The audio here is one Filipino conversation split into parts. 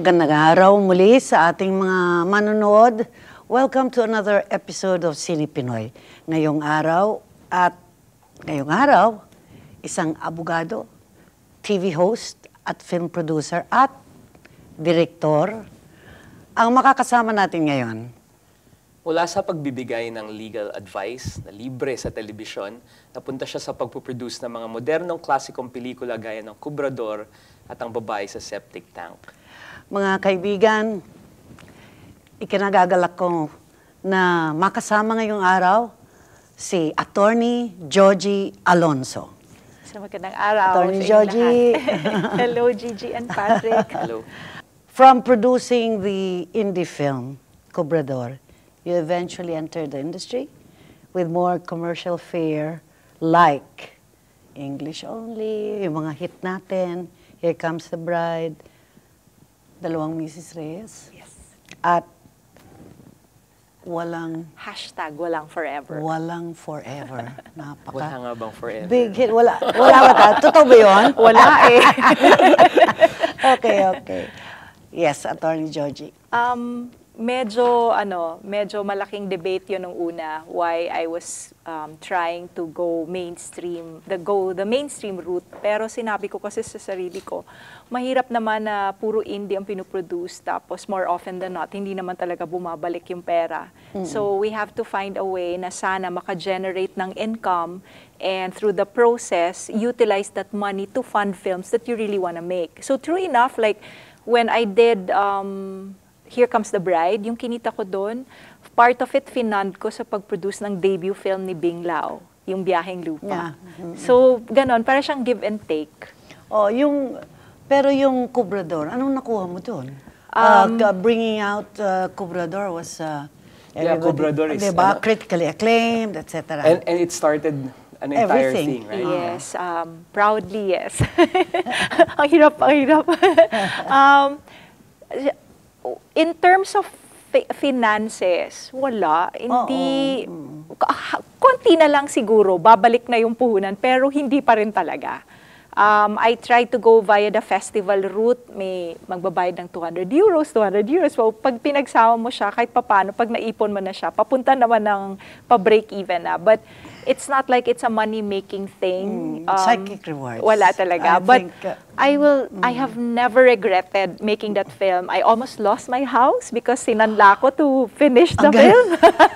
Magandang araw muli sa ating mga manonood. Welcome to another episode of Sini Pinoy. Ngayong araw at ngayong araw, isang abogado, TV host at film producer at direktor ang makakasama natin ngayon. Mula sa pagbibigay ng legal advice na libre sa telebisyon, napunta siya sa pagpuproduce ng mga modernong klasikong pelikula gaya ng Kubrador at ang babae sa septic tank. Mga kaibigan, ikinagagalak ko na makasama ngayong araw si Attorney Georgie Alonso. So magandang araw Attorney Georgie. Hello, Gigi and Patrick. Hello. From producing the indie film, Cobrador, you eventually entered the industry with more commercial fare like English Only, yung mga hit natin, Here Comes the Bride, Dalawang Mrs. Reyes, yes. at Walang, Hashtag walang forever. Walang Forever. Napaka Wala nga bang forever? big hit. Wala, wala ba ta? Totoo ba yun? Wala eh. okay, okay. Yes, Attorney Georgie. um, medyo, ano, medyo malaking debate yun nung una why I was um, trying to go mainstream, the go the mainstream route. Pero sinabi ko kasi sa sarili ko, mahirap naman na puro indie ang pinoproduce tapos more often than not, hindi naman talaga bumabalik yung pera. So we have to find a way na sana maka-generate ng income and through the process, utilize that money to fund films that you really want to make. So true enough, like when I did um, Here Comes the Bride, yung kinita ko doon, part of it finand ko sa pag-produce ng debut film ni Bing Lao, yung Biyaheng Lupa. Yeah. So, ganon, para siyang give and take. Oh, yung pero yung Cobrador, anong nakuha mo doon? Uh, ka- bringing out uh, Cobrador was uh, Yeah, everybody- Cobrador is, diba, ano- critically acclaimed, etc. And, and it started an entire Everything. thing, right? Yes, um, proudly yes. ang hirap, ang hirap. um, in terms of fi- finances, wala. Hindi, konti na lang siguro, babalik na yung puhunan, pero hindi pa rin talaga. Um, I try to go via the festival route, may magbabayad ng 200 euros, 200 euros. So, pag pinagsama mo siya, kahit papano, pag naipon mo na siya, papunta naman ng pa-break even na. But it's not like it's a money-making thing. Mm, psychic rewards. Wala talaga. I But think, uh, I will, I have never regretted making that film. I almost lost my house because sinanla ko to finish the gan- film.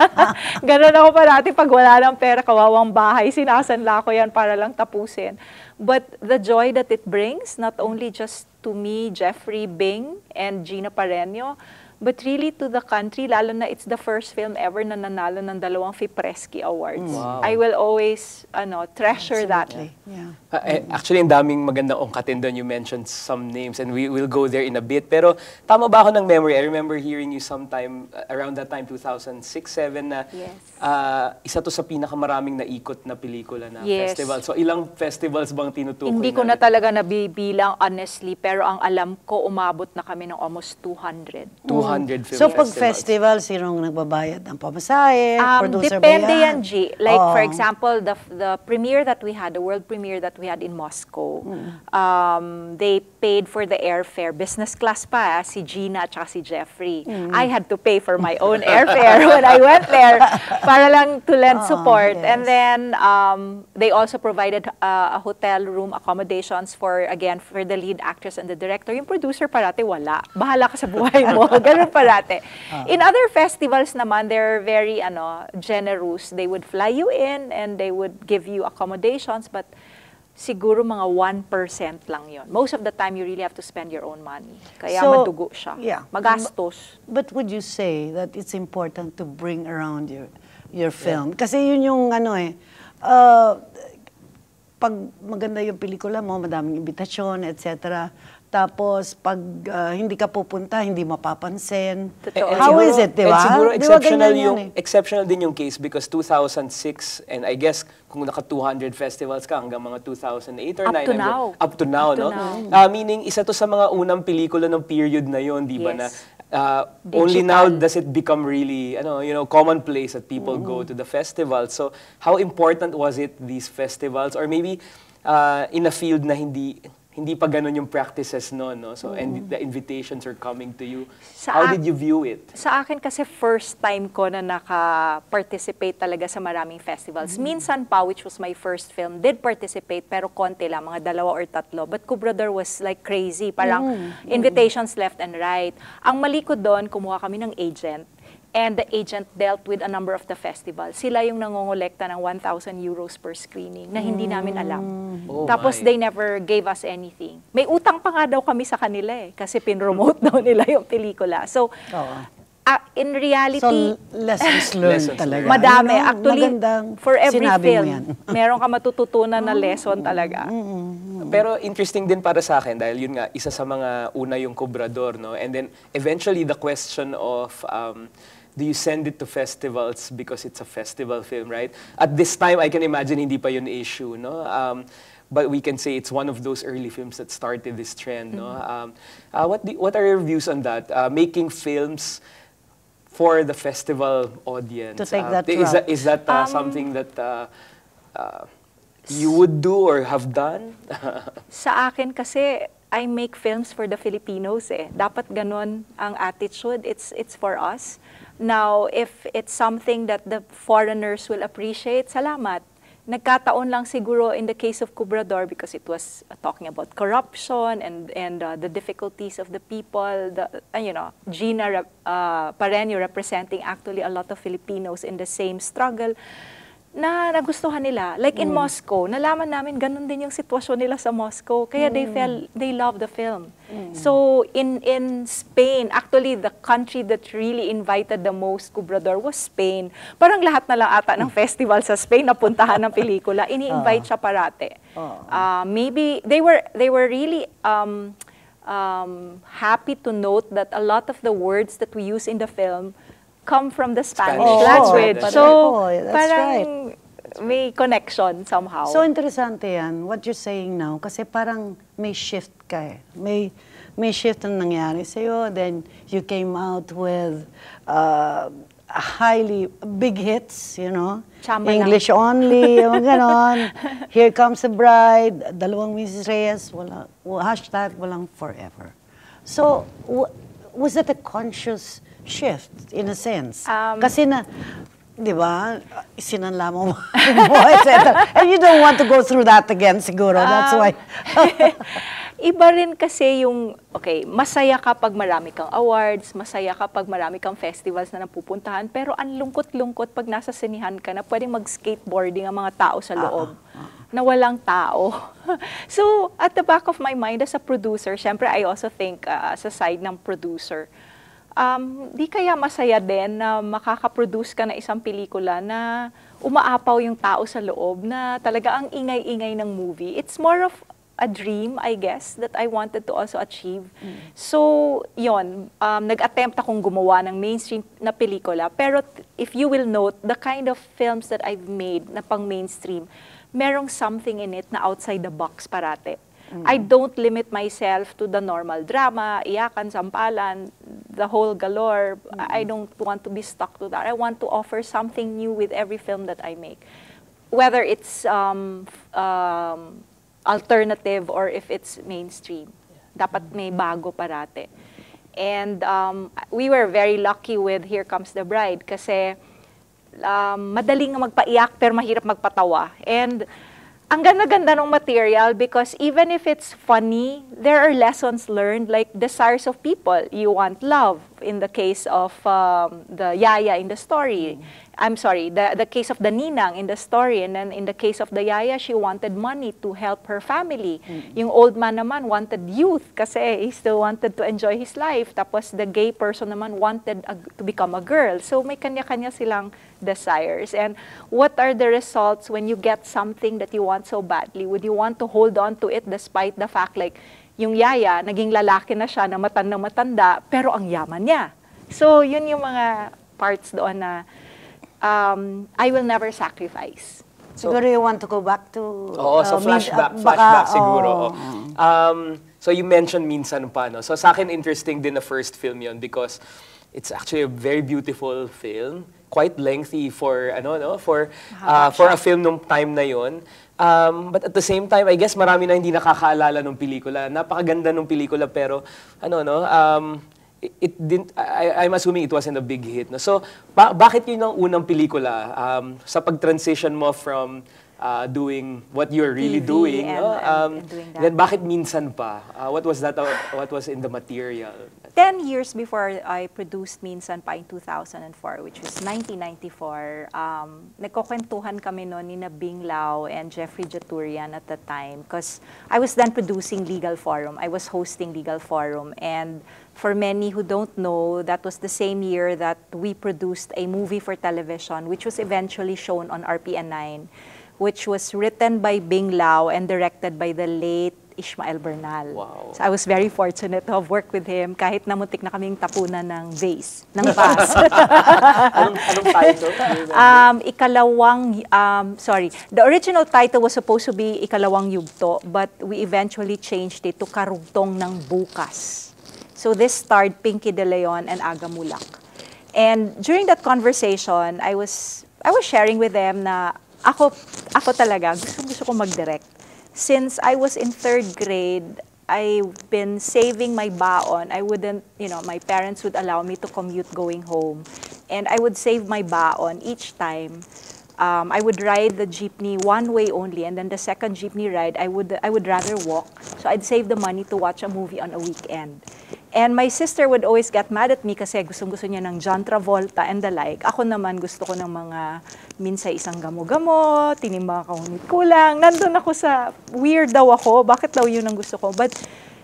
Ganon ako parati pag wala ng pera, kawawang bahay, sinasanla ko yan para lang tapusin. But the joy that it brings, not only just to me, Jeffrey Bing, and Gina Pareño, but really to the country, lalo na it's the first film ever na nanalo ng dalawang Fipresci Awards. Wow. I will always ano treasure that. Absolutely, Yeah. Uh, eh, actually, ang daming magandang ungkatin doon. You mentioned some names and we will go there in a bit. Pero tama ba ako ng memory? I remember hearing you sometime uh, around that time, 2006, 2007, na Yes. uh, isa to sa pinakamaraming naikot na pelikula na Yes. festival. So ilang festivals bang tinutukoy Hindi ko na natin? talaga nabibilang honestly, pero ang alam ko, umabot na kami ng almost 200. 200 film So pag festivals. festival, sinong nagbabayad ng pamasahe? Um, Producer depende ba yan, G. Like, for Oo. example, the the premiere that we had, the world premiere that we had in Moscow, Hmm. um, they paid for the airfare. Business class pa, ah, si Gina at saka si Jeffrey. Hmm. I had to pay for my own airfare when I went there para lang to lend Oo, support. yes. And then, um, they also provided uh, a hotel room accommodations for, again, for the lead actress and the director. Yung producer parate, wala. Bahala ka sa buhay mo. Ganun parate. In other festivals naman, they're very ano, generous. They would fly you in and they would give you accommodations, but siguro mga 1% lang yon. Most of the time, you really have to spend your own money. Kaya So, madugo siya. yeah. Magastos. But would you say that it's important to bring around your your film? Kasi yun yung ano eh, uh, pag maganda yung pelikula mo, madaming imbitasyon, etc. Tapos pag uh, hindi ka pupunta, hindi mapapansin. Totoo. And How siguro- is it, di and ba? siguro exceptional, yan yung, eh? exceptional din yung case because 2006, and I guess kung naka 200 festivals ka hanggang mga 2008 or Up 9. to now. Up to now, Up to no? now. Ah, meaning, isa to sa mga unang pelikula ng period na yon di ba Yes. na ah, only now does it become really, ano, you know, commonplace that people go to the festival. So, how important was it, these festivals? Or maybe, ah, in a field na hindi hindi pa ganun yung practices no, no? So, and the invitations are coming to you. Sa How did you view it? Sa akin kasi first time ko na naka-participate talaga sa maraming festivals. Minsan pa, which was my first film, did participate pero konti lang, mga dalawa or tatlo. But Kubrador was like crazy. Parang invitations left and right. Ang mali ko doon, kumuha kami ng agent. And the agent dealt with a number of the festivals. Sila yung nangongolekta ng 1,000 euros per screening na hindi namin alam. Oh Tapos my. they never gave us anything. May utang pa nga daw kami sa kanila eh, kasi pinromote daw nila yung pelikula. So, Oo. ah, in reality, So, lessons learned talaga. madami. Ano, Actually, for every film, yan. meron ka matututunan na lesson talaga. Pero interesting din para sa akin dahil yun nga, isa sa mga una yung Cobrador, no? And then eventually the question of um, do you send it to festivals because it's a festival film, right? At this time, I can imagine hindi pa yun issue, no? Um, but we can say it's one of those early films that started this trend, no? Um, uh, what, do- what are your views on that? Uh, making films for the festival audience. To take Uh, that is that, is that uh, something that uh, uh, you would do or have done? Sa akin kasi, I make films for the Filipinos eh. Dapat ganon ang attitude. It's, it's for us. Now, if it's something that the foreigners will appreciate, salamat. Nagkataon lang siguro in the case of Cubrador because it was talking about corruption and and uh, the difficulties of the people. The uh, you know Gina uh, Pareño representing actually a lot of Filipinos in the same struggle na nagustuhan nila. Like in Moscow, nalaman namin ganun din yung sitwasyon nila sa Moscow. Kaya they fell, they love the film. So in in Spain, actually the country that really invited the most Cubrador was Spain. Parang lahat na lang ata ng festival sa Spain napuntahan ng pelikula. Ini-invite siya parate. Uh, maybe they were they were really um, um, happy to note that a lot of the words that we use in the film come from the Spanish, Spanish. language. Oh, so, oh, that's parang may connection somehow. So, interesante yan, what you're saying now, kasi parang may shift ka eh. May, may shift na nangyari sa'yo, then you came out with uh, highly, big hits, you know? Chamba lang. English only, yung ganon. Here Comes the Bride, dalawang Mrs. Reyes, wala, hashtag walang forever. So, w- was that a conscious shift, in a sense? Um, Kasi na, di ba, sinanla mo mo, et cetera. And you don't want to go through that again, siguro. That's Um, why. Iba rin kasi yung, okay, masaya kapag marami kang awards, masaya kapag marami kang festivals na napupuntahan, pero ang lungkot-lungkot pag nasa sinihan ka na pwedeng mag-skateboarding ang mga tao sa loob. Na walang tao. so, at the back of my mind as a producer, syempre I also think uh, sa side ng producer, um, di kaya masaya din na makakaproduce ka na isang pelikula na umaapaw yung tao sa loob na talaga ang ingay-ingay ng movie. It's more of a dream, I guess, that I wanted to also achieve. So, yon um, nag-attempt akong gumawa ng mainstream na pelikula. Pero if you will note, the kind of films that I've made na pang mainstream, merong something in it na outside the box parate. I don't limit myself to the normal drama, iyakan, sampalan, the whole galore. I don't want to be stuck to that. I want to offer something new with every film that I make. Whether it's um, um, alternative or if it's mainstream. Dapat may bago parate. And um, we were very lucky with Here Comes the Bride kasi um, madaling magpaiyak pero mahirap magpatawa. And ang ganda-ganda ng material because even if it's funny, there are lessons learned like desires of people. You want love in the case of um, the Yaya in the story. I'm sorry, the, the case of the Ninang in the story. And then in the case of the Yaya, she wanted money to help her family. Yung old man naman wanted youth kasi he still wanted to enjoy his life. Tapos the gay person naman wanted a- to become a girl. So may kanya-kanya silang desires. And what are the results when you get something that you want so badly? Would you want to hold on to it despite the fact like yung yaya, naging lalaki na siya na matandang matanda, pero ang yaman niya. So yun yung mga parts doon na um, I will never sacrifice. siguro you want to go back to... Oo, so uh, min- flashback, uh, baka- flashback siguro. oo. Um, so you mentioned minsan pa, no? So sa akin interesting din na first film yon because it's actually a very beautiful film. quite lengthy for ano no for uh, for a film nung time na yon. Um, but at the same time, I guess marami na hindi nakakaalala ng pelikula. Napakaganda ng pelikula pero ano no um, it, it didn't I, I'm assuming it wasn't a big hit. No? So ba- bakit yun ang unang pelikula um, sa pag-transition mo from uh, doing what you're really TV doing, and- no? Um, and doing that. then bakit minsan pa? Uh, what was that? uh, what was in the material? 10 years before I produced Minsan pa in 2004, which was 1994, um, nagkukwentuhan kami noon ni Bing Lau and Jeffrey Jaturian at the time because I was then producing Legal Forum. I was hosting Legal Forum. And for many who don't know, that was the same year that we produced a movie for television, which was eventually shown on RPN 9, which was written by Bing Lau and directed by the late Ishmael Bernal. Wow. So I was very fortunate to have worked with him kahit na muntik na kaming tapunan ng vase, ng vase. anong, anong title? Um, ikalawang, um, sorry, the original title was supposed to be Ikalawang Yugto, but we eventually changed it to Karugtong ng Bukas. So this starred Pinky De Leon and Aga Mulak. And during that conversation, I was I was sharing with them na ako ako talaga gusto gusto ko mag-direct. Since I was in third grade, I've been saving my baon. I wouldn't, you know, my parents would allow me to commute going home. And I would save my baon each time. Um, I would ride the jeepney one way only, and then the second jeepney ride, I would I would rather walk. So I'd save the money to watch a movie on a weekend. And my sister would always get mad at me kasi gustong-gusto niya ng John Travolta and the like. Ako naman gusto ko ng mga minsan isang gamo-gamo, tinimbang ako ngunit kulang. Nandun ako sa weird daw ako. Bakit daw yun ang gusto ko? But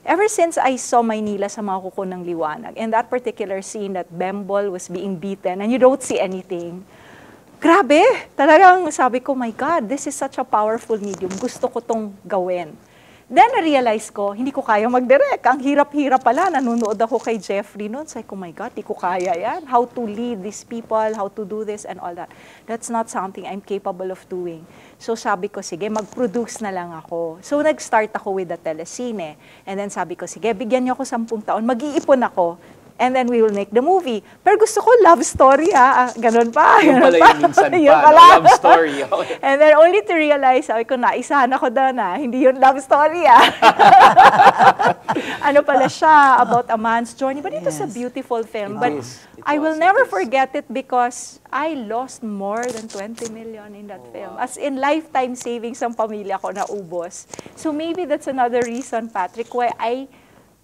ever since I saw Maynila sa mga kuko ng liwanag, and that particular scene that Bembol was being beaten and you don't see anything, grabe, talagang sabi ko, my God, this is such a powerful medium. Gusto ko tong gawin. Then, na-realize ko, hindi ko kaya mag-direct. Ang hirap-hirap pala. Nanonood ako kay Jeffrey noon. Sabi ko, my God, di ko kaya yan. How to lead these people, how to do this, and all that. That's not something I'm capable of doing. So, sabi ko, sige, mag-produce na lang ako. So, nag-start ako with the telesine. And then, sabi ko, sige, bigyan niyo ako sampung taon. Mag-iipon ako. And then we will make the movie. Pero gusto ko love story, ha? Ah, Ganun pa. Yung ganun pala pa. yung minsan pa, Yun no? pala. love story. Okay. And then only to realize, sabi ko, naisahan ako doon na hindi yun love story ah. ano pala siya, about a man's journey. But it was a Yes. beautiful film. It But is. It I was, will it never is. forget it because I lost more than 20 million in that Oh, film. wow. As in lifetime savings ng pamilya ko na ubos. So maybe that's another reason, Patrick, why I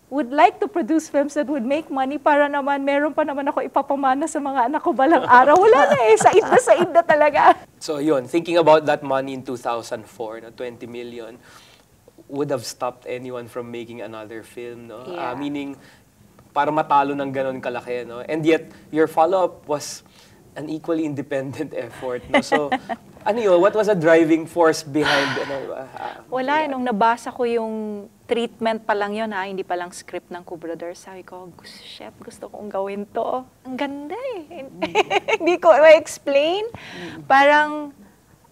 would like to produce films that would make money para naman meron pa naman ako ipapamana sa mga anak ko balang araw. Wala na eh, said na said na talaga. So yun, thinking about that money in 2004, no, 20 million, would have stopped anyone from making another film, no? Yeah. Ah, meaning, para matalo ng ganon kalaki, no? And yet, your follow-up was an equally independent effort, no? So, ano yun? What was the driving force behind, ano? ah, ah, Wala, yeah. nung nabasa ko yung treatment pa lang yun ha, hindi pa lang script ng Cubrador, sabi ko, "Gus- chef, gusto kong gawin to. Ang ganda eh. hindi ko ma-explain. Parang,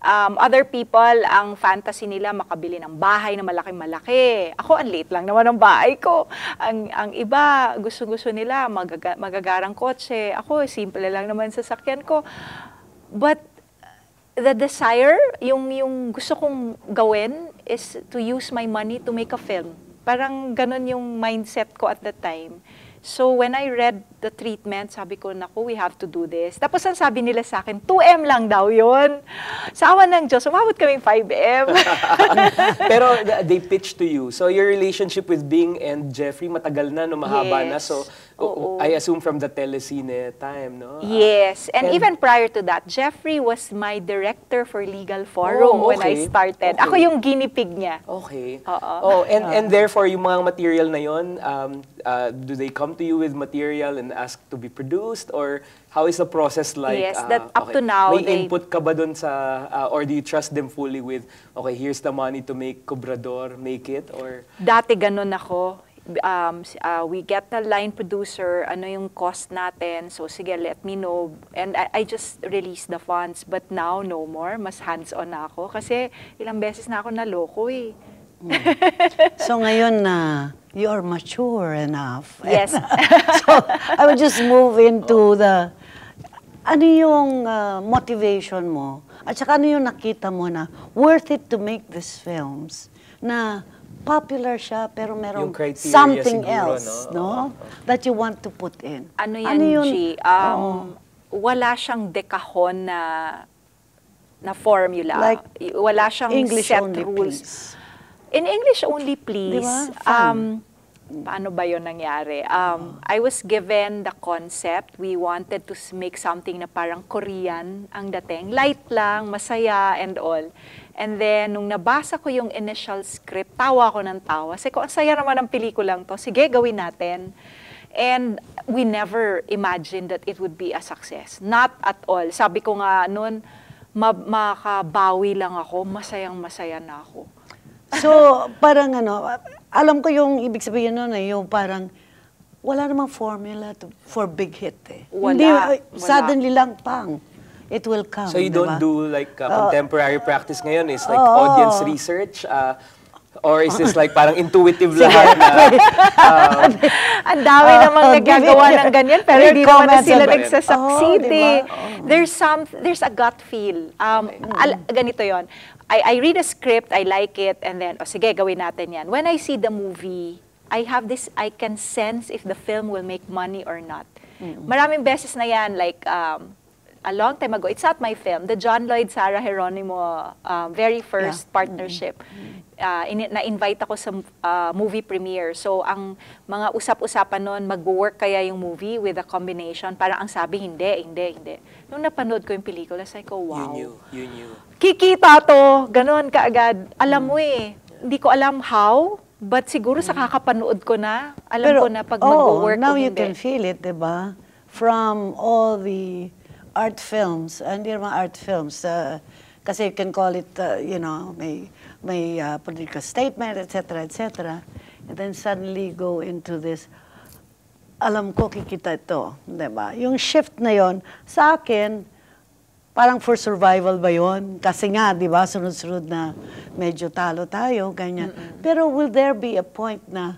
um, other people, ang fantasy nila makabili ng bahay na malaki-malaki. Ako, ang late lang naman ang bahay ko. Ang, ang iba, gusto-gusto nila magaga- magagarang kotse. Ako, simple lang naman sa sakyan ko. But the desire, yung, yung gusto kong gawin is to use my money to make a film. Parang ganun yung mindset ko at the time. So when I read the treatment, sabi ko, naku, we have to do this. Tapos ang sabi nila sa akin, 2M lang daw yun. Sa awan ng Diyos, umabot kaming 5M. Pero th- they pitched to you. So your relationship with Bing and Jeffrey matagal na, no, mahaba na. Yes. So Oo. I assume from the telesine time, no? Ah, Yes, and, And- even prior to that, Jeffrey was my director for Legal Forum Oh, when I okay. started. Ako Okay. yung guinea pig niya. Okay. Oo. Oh, and and therefore yung mga material na yon, um, uh, do they come to you with material and ask to be produced or how is the process like? Yes, Uh, that up to now, May they- input ka ba dun sa uh, or do you trust them fully with okay, here's the money to make Cobrador, make it or Dati ganun ako. Um, uh, we get the line producer, ano yung cost natin. So, sige, let me know. And I, I just release the funds. But now, no more. Mas hands-on na ako. Kasi ilang beses na ako naloko eh. So ngayon na you are mature enough. Yes. so I will just move into the ano yung ah, motivation mo? At saka ano yung nakita mo na worth it to make these films na popular siya pero merong something siguro, else, no? no? That you want to put in. Ano yan, yun? G? Um, Wala siyang dekahon na na formula. Like, wala siyang English set only, rules. please. In English only, please. Di ba? Um, paano ba yun nangyari? Um, I was given the concept. We wanted to make something na parang Korean ang dating. Light lang, masaya, and all. And then, nung nabasa ko yung initial script, tawa ko ng tawa. Kasi ko, ang saya naman ng pelikulang to. Sige, gawin natin. And we never imagined that it would be a success. Not at all. Sabi ko nga noon, ma- makabawi lang ako, masayang masaya na ako. So, parang ano, alam ko yung ibig sabihin nun eh, yung parang wala namang formula to, for big hit eh. Wala, Hindi, wala. suddenly lang, pang, it will come. So you di don't do like uh, Oo. contemporary practice ngayon is like Oo. audience research uh, or is this like parang intuitive lahat na Ang dami Oh, namang oh, nagagawa ng ganyan, pero hindi naman na sila nagsasucceed Oh, eh. Oh. There's some, there's a gut feel. Um, al- ganito yon. I, I read a script, I like it, and then, oh, sige, gawin natin yan. When I see the movie, I have this, I can sense if the film will make money or not. Maraming beses na yan, like, um, a long time ago, it's not my film, the John Lloyd Sarah Geronimo um, very first partnership. Uh, ini- na-invite ako sa uh, movie premiere. So, ang mga usap-usapan noon, mag-work kaya yung movie with a combination. Parang ang sabi, hindi, hindi, hindi. Nung napanood ko yung pelikula, sabi ko, you wow. knew, you knew. Kikita to, ganon kaagad. Alam mo eh, hindi ko alam how, but siguro sa kakapanood ko na, alam ko na pag oh, mag-work now o you hindi. can feel it, di ba? From all the art films, uh, hindi naman art films, uh, kasi you can call it, uh, you know, may, may uh, political statement, etc., etc. And then suddenly go into this, alam ko kikita ito, di ba? Yung shift na yon sa akin, parang for survival ba yon? Kasi nga, di ba, sunod-sunod na medyo talo tayo, ganyan. Pero will there be a point na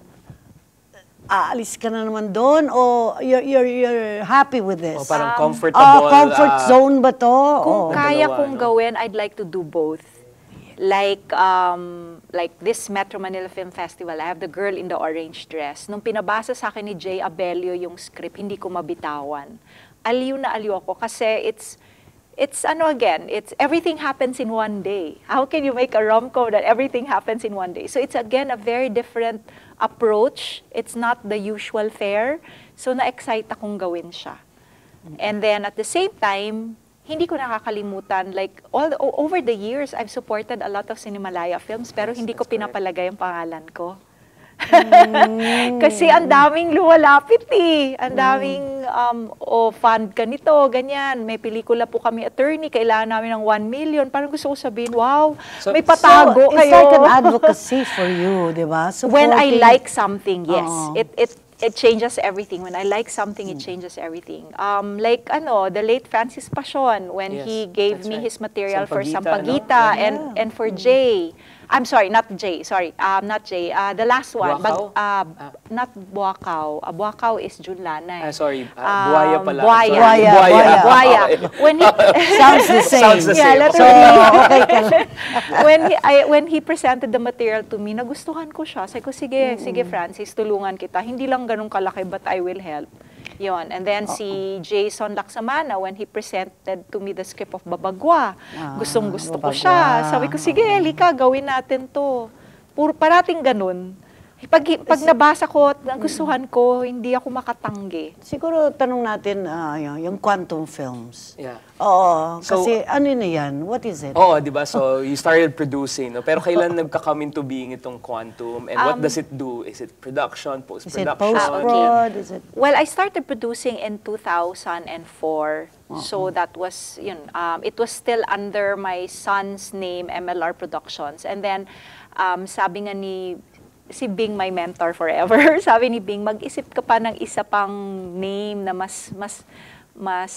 aalis ka na naman doon o you're, you're, you're happy with this? O parang Um, comfortable. Ah, comfort uh, zone ba to? Kung Oo. kaya Dalawa, kong no? gawin, I'd like to do both. Like um like this Metro Manila Film Festival, I have The Girl in the Orange Dress. Nung pinabasa sa akin ni Jay Abelio yung script, hindi ko mabitawan. Aliw na aliw ako kasi it's it's ano again, it's everything happens in one day. How can you make a rom-com that everything happens in one day? So it's again a very different approach. It's not the usual fare. So na-excite akong gawin siya. And then at the same time, hindi ko nakakalimutan, like, all the- over the years, I've supported a lot of Cinemalaya films, pero hindi ko pinapalagay ang pangalan ko. Kasi ang daming lumalapit eh. Ang daming, um, o fund ka nito, ganyan. May pelikula po kami attorney, kailangan namin ng 1 million. Parang gusto ko sabihin, wow, So- may patago so, kayo. It's like an advocacy for you, di ba? when I Supporting- like something, yes, Oo. it it it changes everything. When I like something, it changes everything. Um, like ano, the late Francis Passion when Yes, he gave me right. his material for Sampaguita, Sampaguita no? and and for Jay. I'm sorry, not Jay. Sorry, um, not Jay. Uh, the last one, Buakaw? uh, not Buakaw. Uh, Buakaw is June Lanay. Ah, sorry, uh, Um, buhaya pala. Buhaya. Sorry. Buhaya, Buhaya. Buhaya. Okay. When he Sounds the same. Sounds the Yeah, same. letter So, okay ka when he I, when he presented the material to me, nagustuhan ko siya. Sabi ko, sige, sige Francis, tulungan kita. Hindi lang ganun kalaki, but I will help. Yon. And then si Jason Laksamana, when he presented to me the script of Babagwa, Ah, gustong gusto ko siya. Sabi ko, sige, halika, gawin natin to. Puro parating ganun. Pag, pag nabasa ko at nagustuhan ko, hindi ako makatanggi. Siguro tanong natin ah, yung, yung quantum films. Yeah. Oo, So- kasi ano na yan? What is it? Oo, di ba? So, you started producing, no? Pero kailan nagka-come into being itong Quantum? And what Um, does it do? Is it production, is it post-production? post-prod? Is it... Well, I started producing in 2004. So that was, yun, um, it was still under my son's name, MLR Productions. And then, um, sabi nga ni, si Bing, my mentor forever, sabi ni Bing, mag-isip ka pa ng isa pang name na mas, mas, mas,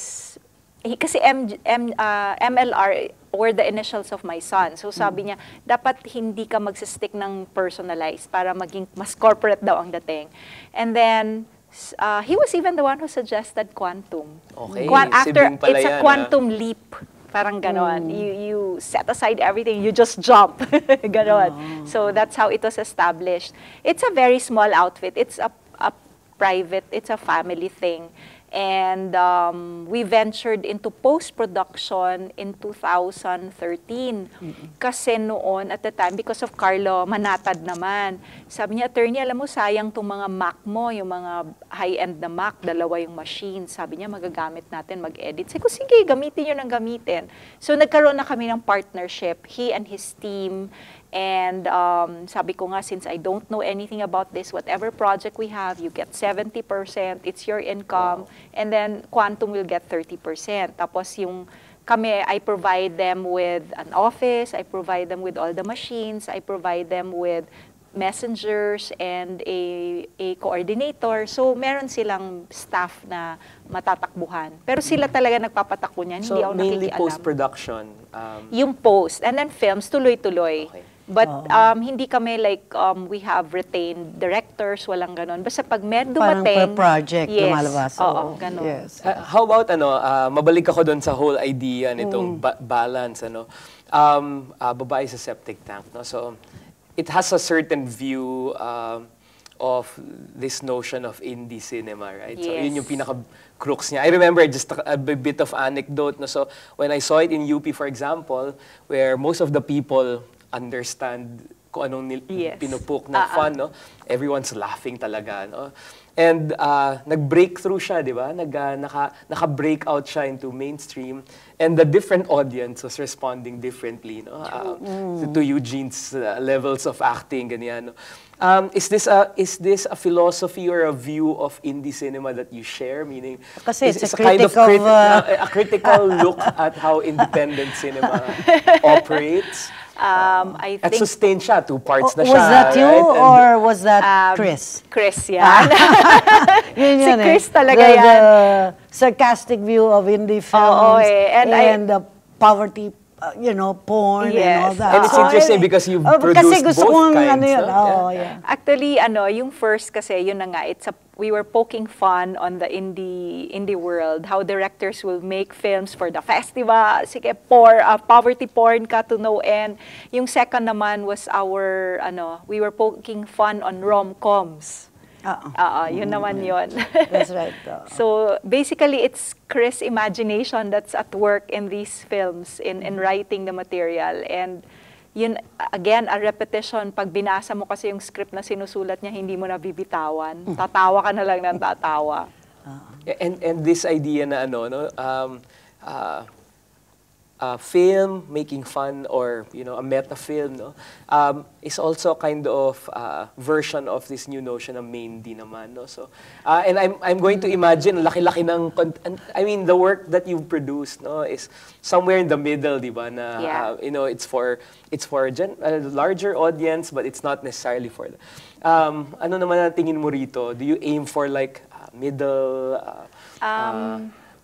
eh, kasi M, M, ah, MLR were the initials of my son. So sabi niya, dapat hindi ka magsistick ng personalized para maging mas corporate daw ang dating. And then, uh, he was even the one who suggested quantum. Okay, Quan- after pala it's yan, a ah. quantum leap. Parang ganon. You, you set aside everything, you just jump. ganon. So that's how it was established. It's a very small outfit. It's a, a private, it's a family thing. And um, we ventured into post-production in 2013. Kasi noon, at the time, because of Carlo Manatad naman, sabi niya, attorney, alam mo, sayang tong mga Mac mo, yung mga high-end na Mac, dalawa yung machine. Sabi niya, magagamit natin mag-edit. Sabi ko, sige, gamitin nyo ng gamitin. So nagkaroon na kami ng partnership, he and his team, And um, sabi ko nga, since I don't know anything about this, whatever project we have, you get 70%, it's your income, and then Quantum will get 30%. Tapos yung kami, I provide them with an office, I provide them with all the machines, I provide them with messengers and a, a coordinator. So, meron silang staff na matatakbuhan. Pero sila talaga nagpapatakbo niyan, So hindi ako mainly post-production. Um, Yung post. And then films, tuloy-tuloy. Okay. But Oo. um, hindi kami like, um, we have retained directors, walang ganon. Basta pag may Parang dumating... per project yes, lumalabas. Oo, ganon. Yes. Uh, how about ano, uh, mabalik ako doon sa whole idea nitong ba- balance ano. Um, uh, babae sa septic tank, no. So it has a certain view um, of this notion of indie cinema, right? So yun yung Yes. pinaka crux niya. I remember just a, a bit of anecdote, no. So when I saw it in UP for example, where most of the people understand kung anong nil- Yes. pinupuk ng Ah, ah. fun, no? Everyone's laughing talaga, no? And uh, nag-breakthrough siya, di ba? Nag, uh, naka, naka-break out siya into mainstream. And the different audience was responding differently, no? Uh, to, to Eugene's uh, levels of acting, ganyan, no? Um, is this a is this a philosophy or a view of indie cinema that you share? Meaning, Kasi is- it's a is kind of, criti- uh, a critical look at how independent cinema operates. Um, I At think... sustained siya, two parts na was siya. that you right? And- or was that um, Chris? Chris, yan. Yun si yun eh. Chris talaga the, yan. The sarcastic view of indie films Oo, eh. And I- the poverty, uh, you know, porn and all Yes. that. And it's So, interesting because you've oh, Kasi produced gusto both kong kinds, ano yun. no? Oh, Yeah. yeah. Actually, ano, yung first kasi, yun na nga, it's a, we were poking fun on the indie indie world, how directors will make films for the festival, sige, por, uh, poverty porn ka to no end. Yung second naman was our, ano, we were poking fun on rom-coms. Oo. Oo, yun naman yun. That's right. oo. So basically, it's Chris' imagination that's at work in these films, in, in writing the material. And yun, again, a repetition. Pag binasa mo kasi yung script na sinusulat niya, hindi mo na bibitawan. Tatawa ka na lang ng tatawa. Yeah, And and this idea na ano no um uh, uh, film making fun or you know a meta film no? Um, is also kind of uh, version of this new notion of main di naman no? So uh, and I'm I'm going to imagine laki-laki ng I mean the work that you've produced no is somewhere in the middle di ba? Na Yeah. uh, you know it's for it's for a, gen- a larger audience but it's not necessarily for the, um ano naman ang tingin mo rito? Do you aim for like uh, middle uh, uh,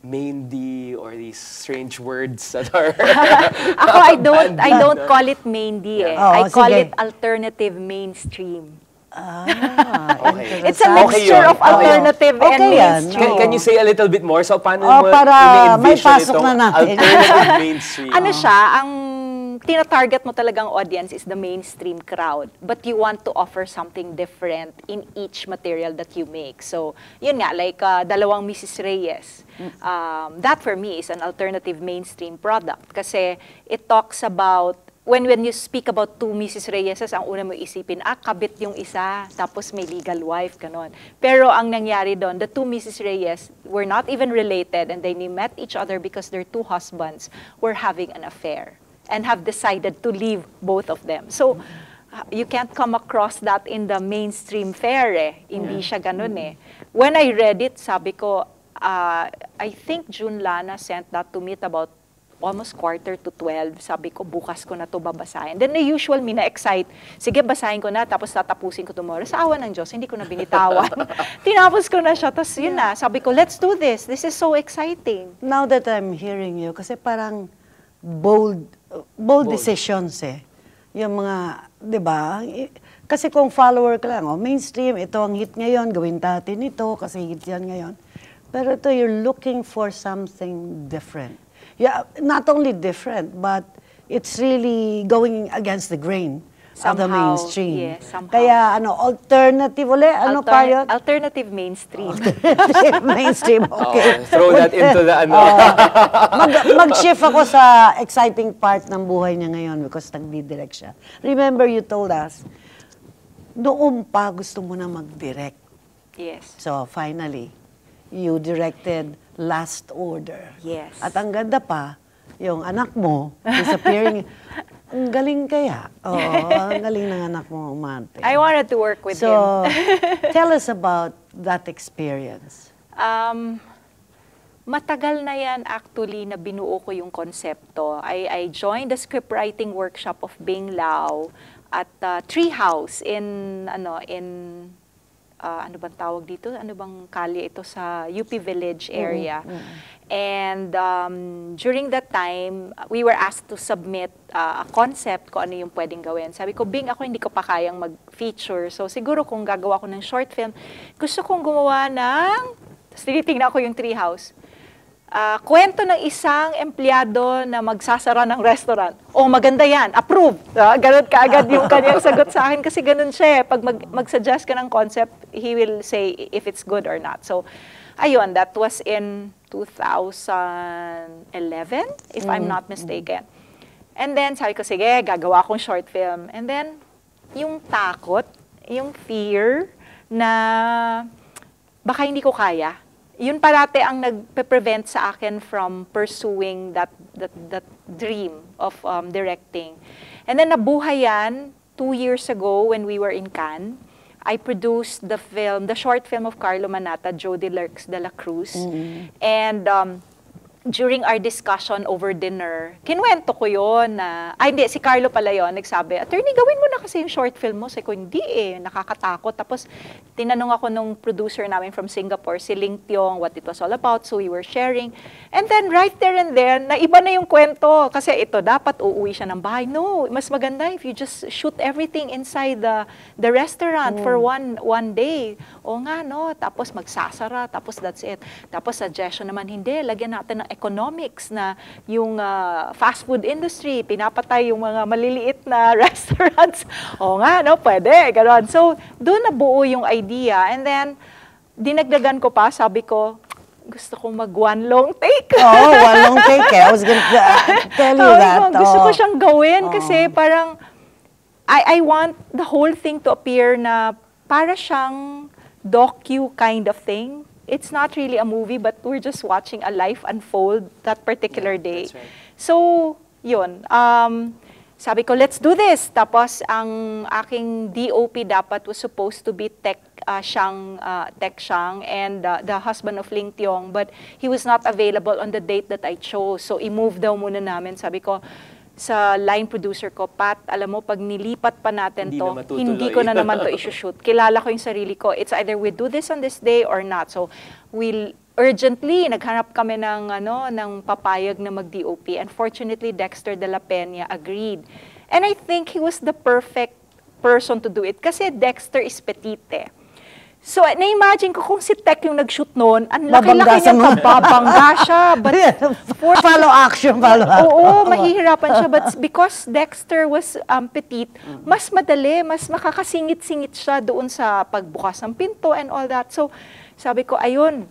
main D or these strange words that are Ako, I don't, I don't call it main D eh. Yeah. I Oo, call sige. it alternative mainstream. Ah, Okay. It's a Okay mixture yun. of alternative Okay and yan. mainstream. can, can you say a little bit more so paano Oh, mo para may pasok itong na natin. alternative mainstream ano siya, ang tina-target mo talagang audience is the mainstream crowd. But you want to offer something different in each material that you make. So, yun nga, like uh, dalawang Mrs. Reyes. Um, that for me is an alternative mainstream product. Kasi it talks about when when you speak about two Mrs. Reyes, ang una mo isipin, ah, kabit yung isa, tapos may legal wife, ganon. Pero ang nangyari doon, the two Mrs. Reyes were not even related and they met each other because their two husbands were having an affair and have decided to leave both of them. So, uh, you can't come across that in the mainstream fare eh. Hindi siya ganun eh. When I read it, sabi ko, uh, I think June Lana sent that to me at about almost quarter to 12. Sabi ko, bukas ko na to babasahin. Then the usual me na-excite, sige, basahin ko na, tapos tatapusin ko tomorrow. Sa awa ng Diyos, hindi ko na binitawan. Tinapos ko na siya, tapos yun na. Sabi ko, let's do this. This is so exciting. Now that I'm hearing you, kasi parang bold, bold, Bold. decisions eh. Yung mga, di ba? Kasi kung follower ka lang, oh, mainstream, ito ang hit ngayon, gawin natin ito kasi hit yan ngayon. Pero ito, you're looking for something different. Yeah, not only different, but it's really going against the grain of the Somehow, mainstream. yes, somehow. Kaya ano, alternative uli, ano Alter- pa yun? Alternative mainstream. mainstream, okay. Oh, throw that into the ano. mag, mag-shift ako sa exciting part ng buhay niya ngayon because nagdi-direct siya. Remember, you told us, noon pa gusto mo na mag-direct. yes. So, finally, you directed Last Order. Yes. At ang ganda pa, yung anak mo, disappearing. Ang galing kaya. Oo, ang galing ng anak mo umante. I wanted to work with so, him. tell us about that experience. Um, matagal na yan actually na binuo ko yung konsepto. I, I joined the scriptwriting workshop of Bing Lao at uh, Treehouse in ano in uh, ano bang tawag dito? Ano bang kalye ito sa UP Village area. And um, during that time, we were asked to submit uh, a concept kung ano yung pwedeng gawin. Sabi ko, Bing, ako hindi ko pa kayang mag-feature. So siguro kung gagawa ko ng short film, gusto kong gumawa ng... Tapos tinitingnan ko yung treehouse. Ah, kwento ng isang empleyado na magsasara ng restaurant. Oh, maganda yan. Approve. Ah, ganun kaagad yung kanyang sagot sa akin kasi ganun siya. eh. Pag mag, mag-suggest ka ng concept, he will say if it's good or not. So, ayun, that was in 2011, if I'm not mistaken. And then, sabi ko, sige, gagawa akong short film. And then, yung takot, yung fear na baka hindi ko kaya. Yun parate ang nagpe-prevent sa akin from pursuing that that, that dream of um, directing. And then nabuhay yan two years ago when we were in Cannes. I produced the film, the short film of Carlo Manata, Jody Lurks de la Cruz. And um, during our discussion over dinner, kinwento ko yon na, ay hindi, si Carlo pala yon nagsabi, attorney, gawin mo na kasi yung short film mo. Sabi ko, hindi eh, nakakatakot. Tapos, tinanong ako nung producer namin from Singapore, si Ling Tiong, what it was all about. So, we were sharing. And then, right there and then, naiba na yung kwento. Kasi ito, dapat uuwi siya ng bahay. No, mas maganda if you just shoot everything inside the the restaurant for one one day. O nga, no? Tapos magsasara, tapos that's it. Tapos suggestion naman, hindi, lagyan natin ng economics na yung ah, fast food industry, pinapatay yung mga maliliit na restaurants. O nga, no? Pwede, gano'n. So, doon nabuo yung idea. And then, dinagdagan ko pa, sabi ko, gusto kong mag one long take. Oh, one long take eh. I was gonna uh, tell you Sabi that. ko, gusto ko oh. siyang gawin kasi parang I I want the whole thing to appear na para siyang docu kind of thing. It's not really a movie but we're just watching a life unfold that particular Yeah, day. right. So, yun. Um, sabi ko, let's do this. Tapos, ang aking DOP dapat was supposed to be Tech uh, Shang, uh, Tech Shang and uh, the husband of Ling Tiong. But he was not available on the date that I chose. So, i-move daw muna namin. Sabi ko, sa line producer ko, Pat, alam mo, pag nilipat pa natin Hindi to, na matutuloy." hindi ko na naman to isushoot. Kilala ko yung sarili ko. It's either we do this on this day or not. So, we'll urgently, naghanap kami ng, ano, ng papayag na mag-DOP. And fortunately, Dexter de la Peña agreed. And I think he was the perfect person to do it. Kasi Dexter is petite. Eh. So, na-imagine ko kung si Tech yung nag-shoot noon, ang laki-laki niya, mga- babangga siya. But for- follow action, follow action. Oo, mahihirapan siya. But because Dexter was um, petite, mas madali, mas makakasingit-singit siya doon sa pagbukas ng pinto and all that. So, sabi ko, ayun,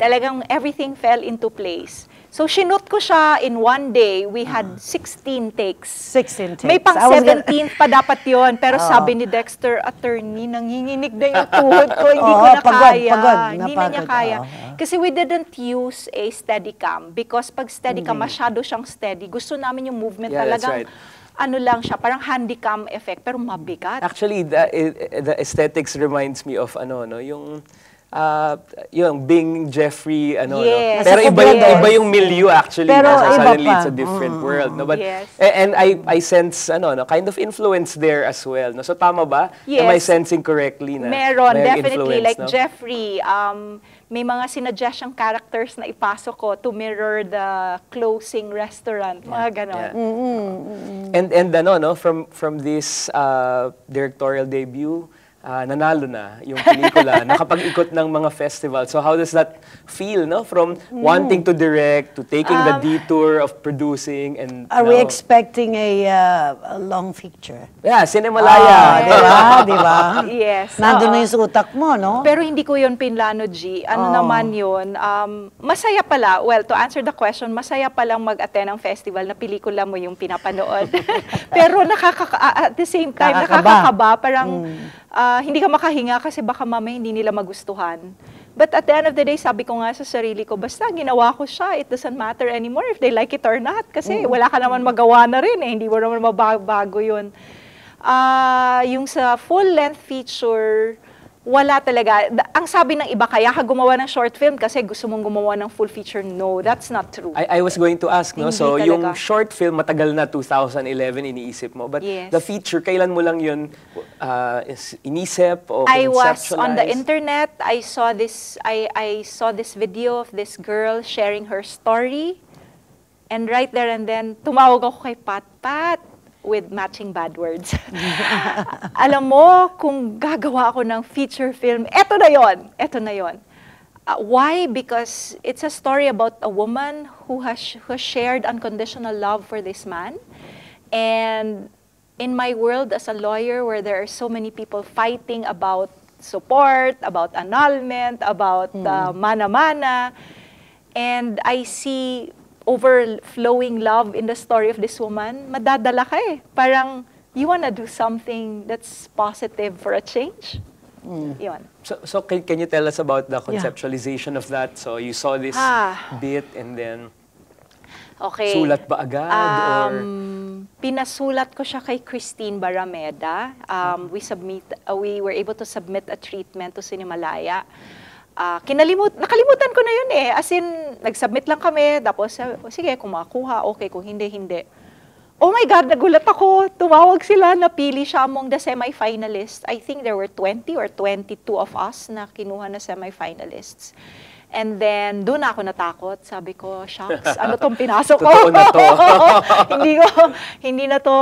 talagang everything fell into place. So, sinut ko siya in one day. We had 16 takes. 16 takes. May pang I was gonna- 17 pa dapat yon Pero Oo. sabi ni Dexter, attorney, nanginginig na yung tuhod ko. Hindi ko Oo, na pagod, kaya. pagod, Hindi na niya napagod, kaya. oo. Kasi we didn't use a steadicam because pag steadicam, masyado siyang steady. Gusto namin yung movement Yeah, that's talagang right. ano lang siya, parang handycam effect, pero mabigat. Actually, the, eh, the aesthetics reminds me of ano, no, yung uh, yung Bing, Jeffrey, ano, Yes. no? Pero Nasa iba yung, Cobrador. iba yung milieu actually. Pero no? So iba suddenly pa. it's a different Mm. world. No? But, Yes. eh, And I, I sense, ano, no, kind of influence there as well. No? So tama ba? Yes. Am I sensing correctly na Meron, may definitely. Like no? Jeffrey, um, may mga sinadjust siyang characters na ipasok ko to mirror the closing restaurant, mga ganon. Yeah. And and ano no from from this uh, directorial debut uh, nanalo na yung pelikula nakapag-ikot ng mga festival. So how does that feel no from wanting to direct to taking the detour of producing and Are we now- expecting a, uh, a long feature? Yeah, Cinemalaya. Ah, di ba? Di ba? Yes. Nandun oo. na yung sa utak mo, no? Pero hindi ko yun pinlano, G. Ano Oo. naman yun, um, masaya pala, well, to answer the question, masaya palang mag-attend ng festival na pelikula mo yung pinapanood. Pero nakaka at the same time, Nakakaba. nakakakaba. Parang hindi ka makahinga kasi baka mamaya hindi nila magustuhan. But at the end of the day, sabi ko nga sa sarili ko, basta ginawa ko siya, it doesn't matter anymore if they like it or not. Kasi wala ka naman magawa na rin eh, hindi mo naman mababago yun. Ah, yung sa full-length feature, wala talaga. Ang sabi ng iba, kaya ka gumawa ng short film kasi gusto mong gumawa ng full feature. No, that's not true. I, I was going to ask, no? Hindi So, talaga. yung short film, matagal na, 2011, iniisip mo. But Yes. the feature, kailan mo lang yun uh, is inisip o I was on the internet. I saw this. I I saw this video of this girl sharing her story, and right there and then tumawag ako kay Pat Pat with matching bad words. Alam mo, kung gagawa ako ng feature film, eto na yon, eto na yon. Uh, why? Because it's a story about a woman who has, who has shared unconditional love for this man. And in my world as a lawyer, where there are so many people fighting about support, about annulment, about uh, mana-mana, and I see overflowing love in the story of this woman, madadala ka eh. Parang, you wanna do something that's positive for a change? Yun. So, so can, can you tell us about the conceptualization of that? So you saw this Ah. bit and then Okay. sulat ba agad? or Um, pinasulat ko siya kay Christine Barameda. Um, we submit, uh, we were able to submit a treatment to Sinimalaya. Ah, kinalimut, nakalimutan ko na yun eh. As in, nag-submit lang kami, tapos sabi, "O, sige, kung makuha, okay, kung hindi, hindi. Oh my God, nagulat ako. Tumawag sila, napili siya among the semi-finalists. I think there were 20 or 22 of us na kinuha na semi-finalists. And then, doon ako natakot. Sabi ko, shucks, ano tong pinasok ko? Totoo na to. hindi ko, hindi na to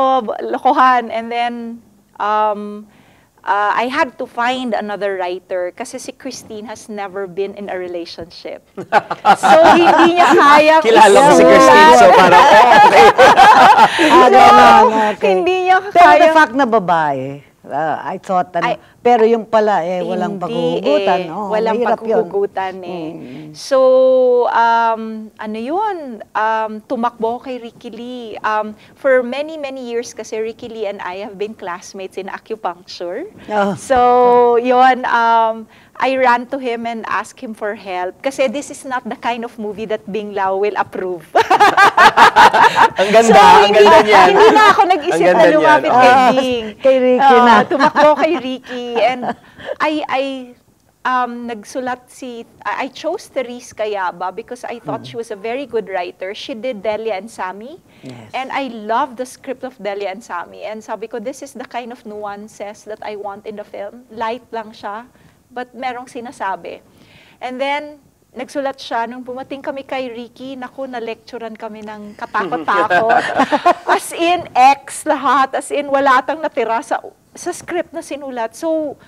lokohan. And then, um, uh, I had to find another writer kasi si Christine has never been in a relationship. so, hindi niya kayang Kilala ko si. Christine, so parang, oh, okay. Okay. Hindi niya Pero the fact na babae, ah, I thought, ano, Ay- pero yung pala, eh, walang Hindi paghuhugutan. eh. Oh, walang paghuhugutan eh. So, um, ano yun, um, tumakbo kay Ricky Lee. Um, for many, many years kasi Ricky Lee and I have been classmates in acupuncture. Oh. So, yun, um, I ran to him and asked him for help. Kasi this is not the kind of movie that Bing Lao will approve. Ang ganda, so, ang hindi, ganda niyan. Hindi na ako nag-isip na niyan. lumapit Oh. kay Bing. kay Ricky Oo, na. Tumakbo kay Ricky. And I, I um, nagsulat si, I I chose Therese Kayaba because I thought Hmm. she was a very good writer. She did Delia and Sami. Yes. And I love the script of Delia and Sami. And sabi ko, this is the kind of nuances that I want in the film. Light lang siya, but merong sinasabi. And then, nagsulat siya, nung pumating kami kay Ricky, naku, na-lecturean kami ng katakot-takot. as in, X lahat. As in, wala tang natira sa, sa script na sinulat. So,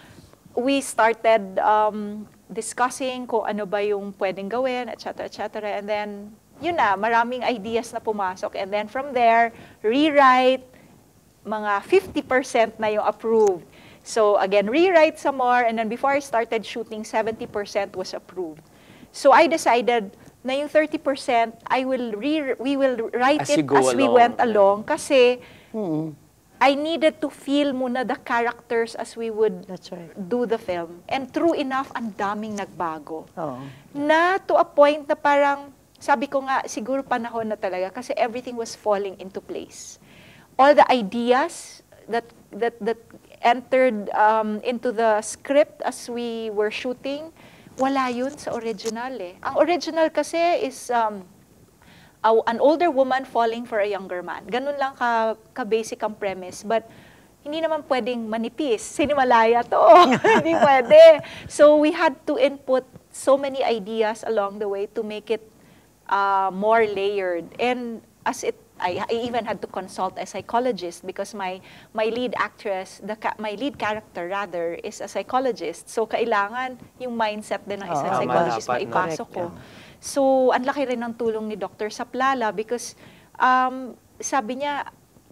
we started um, discussing kung ano ba yung pwedeng gawin, etc., etc. And then, yun na, maraming ideas na pumasok. And then from there, rewrite, mga 50% na yung approved. So again, rewrite some more, and then before I started shooting, 70% was approved. So I decided na yung 30%, I will re we will write As it as we along. went along kasi I needed to feel muna the characters as we would That's right. do the film. And true enough, ang daming nagbago Oo. na to a point na parang, sabi ko nga, siguro panahon na talaga kasi everything was falling into place. All the ideas that that that entered um, into the script as we were shooting, wala yun sa original eh. Ang original kasi is um, a- an older woman falling for a younger man. Ganun lang ka, ka-basic ang premise. But hindi naman pwedeng manipis. Sinimalaya to. hindi pwede. So we had to input so many ideas along the way to make it uh, more layered. And as it, I, I even had to consult a psychologist because my my lead actress, the my lead character rather, is a psychologist. So kailangan yung mindset din ng isang Oo, psychologist maipasok ko. Correct, So, ang laki rin ng tulong ni Dr. Saplala because um, sabi niya,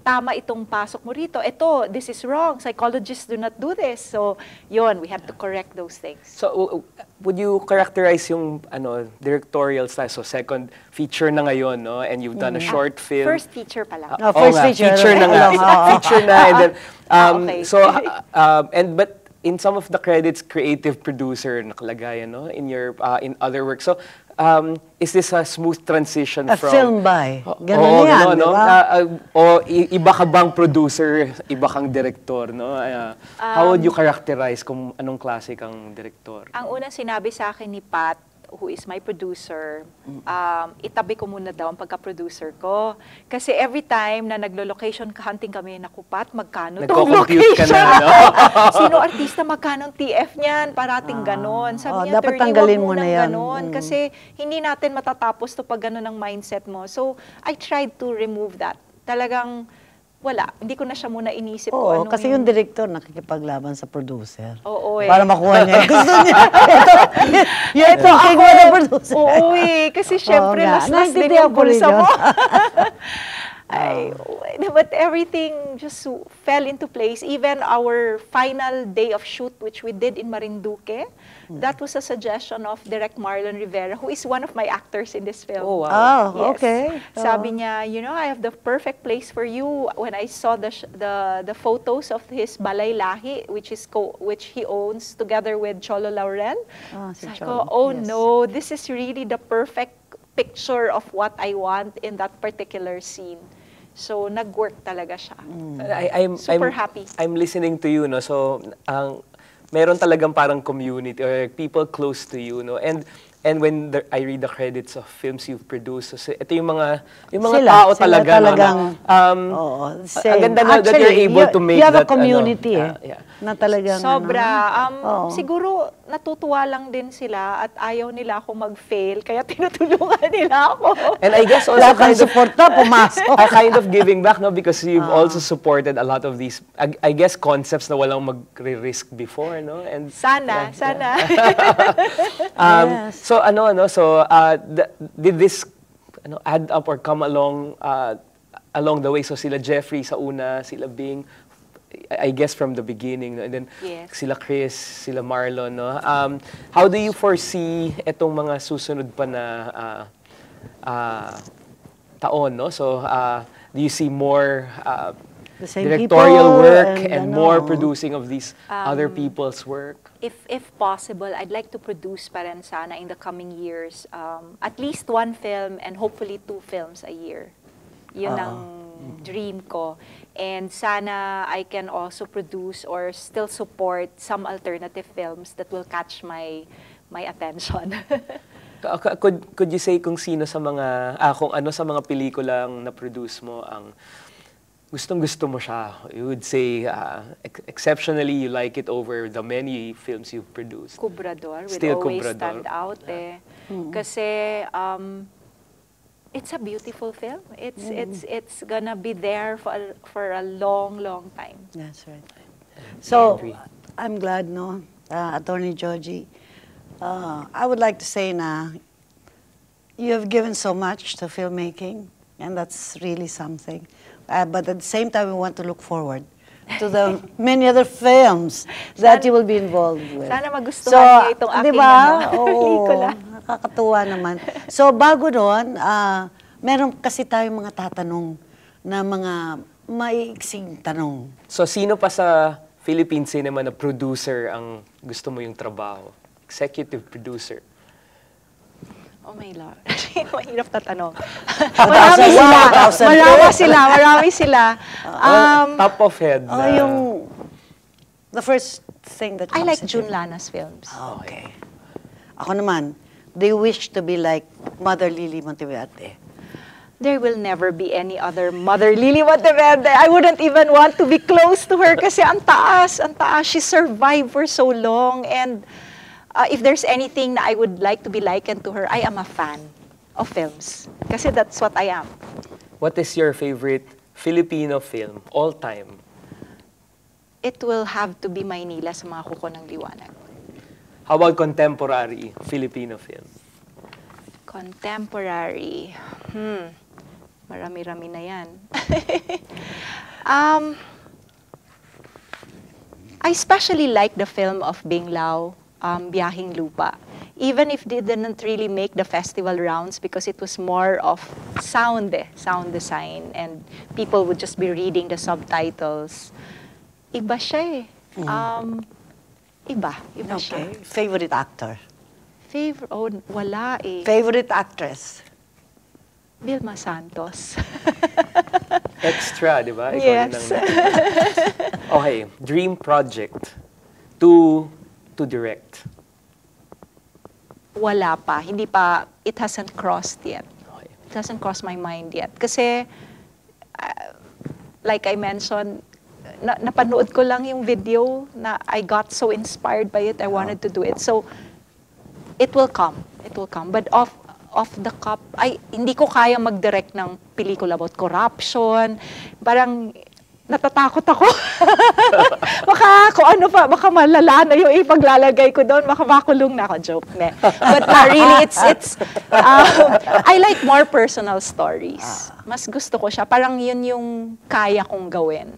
tama itong pasok mo rito. Ito, this is wrong. Psychologists do not do this. So, yon we have to correct those things. So, would you characterize yung ano directorial style? So, second feature na ngayon, no? And you've done a short film. Mm-hmm. First feature pa lang. No, Oo first nga, feature. feature na nga. Feature na. And then, um, Ah, okay. So, uh, um, and but in some of the credits, creative producer nakalagay, no? In your, uh, in other work. So, um, is this a smooth transition A from... film by. Ganun oo, yan, di no? ba? Ah, ah, o iba ka bang producer, iba kang director, no? Ah, how would you Um, characterize kung anong klase kang director? Ang unang sinabi sa akin ni Pat, who is my producer, um, itabi ko muna daw ang pagka-producer ko. Kasi every time na naglo-location hunting kami, naku Pat, magkano tong Nagko-compute ka location? na, no? Sino artista, magkano ang TF niyan? Parating ganon. Oh, Sabi niya, dapat "Attorney, tanggalin wag mo na yan." ganon. Mm. Kasi hindi natin matatapos to pag ganon ang mindset mo. So, I tried to remove that. Talagang, wala. Hindi ko na siya muna inisip ko. Oo, anong kasi yung director nakikipaglaban sa producer. Oo eh. Para makuha niya. yung Gusto niya. Ito, yung thinking mo na producer. Oo eh, kasi syempre nga. mas Naintindihan yung ko rin bulsa yun. mo. Ay, but everything just fell into place. Even our final day of shoot, which we did in Marinduque, Hmm. that was a suggestion of Direct Marlon Rivera, who is one of my actors in this film. Oh, wow. Oh, Yes. okay. Sabi niya, you know, I have the perfect place for you. When I saw the sh- the the photos of his balay lahi, which is co- which he owns together with Cholo Laurel. Ah, si Cholo, ko, oh yes. no, this is really the perfect picture of what I want in that particular scene. So nag-work talaga siya. Mm. I, I'm, Super I'm, happy. I'm listening to you, no? So, ang meron talagang parang community or people close to you, no? And and when the, I read the credits of films you've produced, so, ito yung mga yung mga Sila, tao sila talaga, talagang, na, um, oo, ang ganda na that Actually, you're able you- to make you have a that, ano, community eh, ah, yeah. na talagang, Sobra. Um, ano, oo. Siguro natutuwa lang din sila at ayaw nila ako mag-fail, kaya tinutulungan nila ako. And I guess also Lahat kind of, support na, pumasok. a kind of giving back, no? Because you've Ah. also supported a lot of these, I, I guess, concepts na walang magre-risk before, no? And Sana, Yeah, sana. Um, Yes. So ano ano so uh, th- did this ano add up or come along uh, along the way so sila Jeffrey sa una sila Bing I guess from the beginning no? and then Yes. sila Chris sila Marlon no um, how do you foresee etong mga susunod pa na uh, uh, taon no so uh, do you see more uh, The same directorial work and and, ano. more producing of these other Um, people's work if if possible, I'd like to produce pa rin sana in the coming years um, at least one film and hopefully two films a year. Yun ang dream ko. And sana I can also produce or still support some alternative films that will catch my my attention. Could, could you say kung sino sa mga, ah, kung ano sa mga pelikulang na-produce mo ang gustong gusto mo siya? You would say, ah, ex- exceptionally, you like it over the many films you've produced. Cubrador will Still always Cubrador. stand out eh. Kasi um, it's a beautiful film. It's it's it's gonna be there for a, for a long long time. That's right. So. I'm glad, no, uh, Attorney Georgie. Uh, I would like to say na you have given so much to filmmaking, and that's really something. Uh, but at the same time, we want to look forward to the many other films that you will be involved with. Sana magustuhan niyo itong di aking, ba? ano, Oo, pelikula. nakakatuwa naman. So, bago doon, ah, meron kasi tayong mga tatanong na mga maiiksing tanong. So, sino pa sa Philippine cinema na producer ang gusto mo yung trabaho? Executive producer. Oh my Lord. Mahirap na tanong. Marami sila. Marami sila. Marami sila. Um, Top of head. Oh, yung the first thing that I like into Jun your- Lana's films. Okay. Ako naman, they wish to be like Mother Lily Monteverde. There will never be any other Mother Lily Monteverde. I wouldn't even want to be close to her kasi ang taas, ang taas. She survived for so long and uh, if there's anything na I would like to be likened to her, I am a fan of films. Kasi that's what I am. What is your favorite Filipino film all time? It will have to be Maynila sa mga kuko ng liwanag. How about contemporary Filipino film? Contemporary. Hmm. Marami-rami na yan. um, I especially like the film of Bing Lao, um, Biyahing Lupa. Even if they didn't really make the festival rounds because it was more of sound, eh, sound design, and people would just be reading the subtitles. Iba siya eh. Um, iba. Iba siya. Okay. Favorite actor? Favorite, oh, wala eh. Favorite actress? Vilma Santos. Extra, di ba? Ikaw Yes. din ang- okay, dream project to to direct. wala pa. Hindi pa, it hasn't crossed yet. Okay. It hasn't crossed my mind yet. Kasi, uh, like I mentioned, na, napanood ko lang yung video na I got so inspired by it, I wanted to do it. So, it will come. It will come. But off off the cup, ay, hindi ko kaya mag-direct ng pelikula about corruption. Parang, natatakot ako. baka kung ano pa, baka malala na yung ipaglalagay ko doon, baka makulong na ako. Joke, ne. But uh, really, it's, it's, um, I like more personal stories. Mas gusto ko siya. Parang yun yung kaya kong gawin.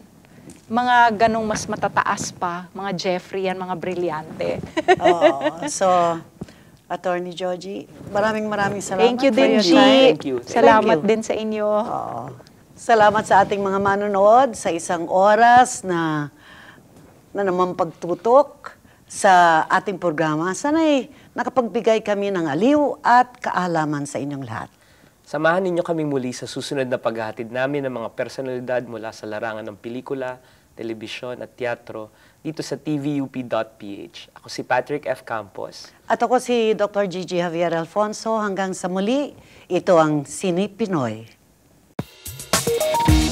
Mga ganong mas matataas pa, mga Jeffrey yan, mga brilyante. Oo. So, Attorney Joji, maraming maraming salamat Thank you din, G. Thank you. Salamat Thank you. din sa inyo. Oo. Salamat sa ating mga manonood sa isang oras na na naman pagtutok sa ating programa. Sana'y nakapagbigay kami ng aliw at kaalaman sa inyong lahat. Samahan ninyo kami muli sa susunod na paghahatid namin ng mga personalidad mula sa larangan ng pelikula, telebisyon at teatro dito sa tvup.ph. Ako si Patrick F. Campos. At ako si Dr. Gigi Javier Alfonso. Hanggang sa muli, ito ang Sini Pinoy. Thank you.